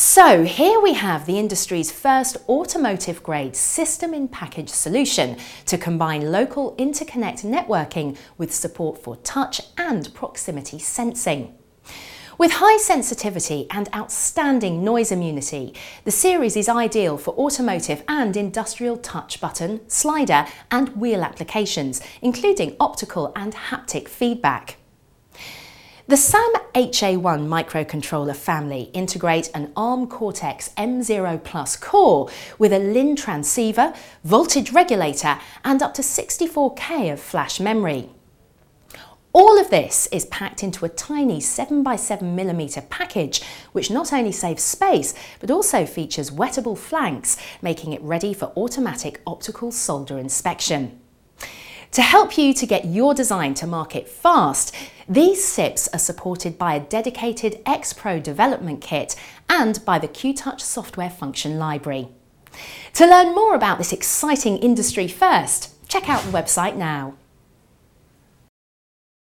So here we have the industry's first automotive grade system in package solution to combine local interconnect networking with support for touch and proximity sensing. With high sensitivity and outstanding noise immunity, the series is ideal for automotive and industrial touch button, slider and wheel applications, including optical and haptic feedback. The SAM HA1 microcontroller family integrate an ARM Cortex M0 Plus core with a LIN transceiver, voltage regulator and up to 64K of flash memory. All of this is packed into a tiny 7x7mm package, which not only saves space, but also features wettable flanks, making it ready for automatic optical solder inspection. To help you to get your design to market fast, these SIPs are supported by a dedicated X-Pro development kit and by the QTouch software function library. To learn more about this exciting industry first, check out the website now.